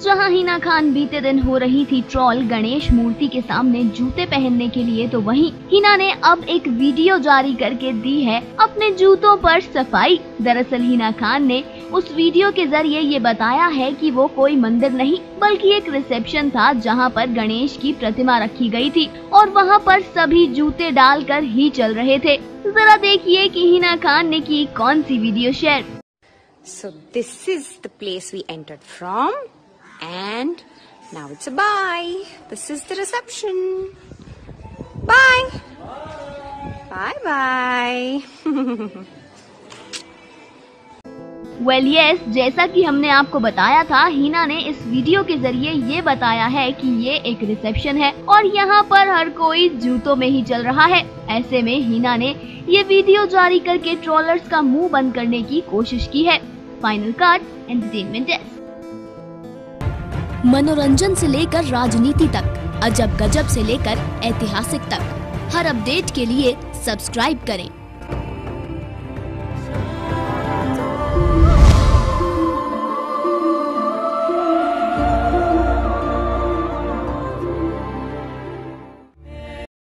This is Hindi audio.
जहाँ हिना खान बीते दिन हो रही थी ट्रॉल, गणेश मूर्ति के सामने जूते पहनने के लिए तो वहीं हिना ने अब एक वीडियो जारी करके दी है अपने जूतों पर सफ़ाई। दरअसल हिना खान ने उस वीडियो के ज़रिए ये बताया है कि वो कोई मंदिर नहीं, बल्कि एक रिसेप्शन था जहाँ पर गणेश की प्रतिमा रखी गई थी और वहाँ पर सभी जूते डालकर ही चल रहे थे। जरा देखिए कि हिना खान ने की कौन सी video share. So, this is the place we entered from. And now it's a bye. This is the reception. Bye. Bye bye. Well well, yes yes, जैसा कि हमने आपको बताया था हिना ने इस वीडियो के ज़रिए ये बताया है कि ये एक रिसेप्शन है और यहाँ पर हर कोई जूतों में ही चल रहा है ऐसे में हीना ने ये वीडियो जारी करके ट्रोलर्स का मुँह बंद करने की कोशिश की है फाइनल कार्ड एंटरटेनमेंट डेस्क मनोरंजन से लेकर राजनीति तक, अजब गजब से लेकर ऐतिहासिक तक। हर अपडेट के लिए सब्सक्राइब करें।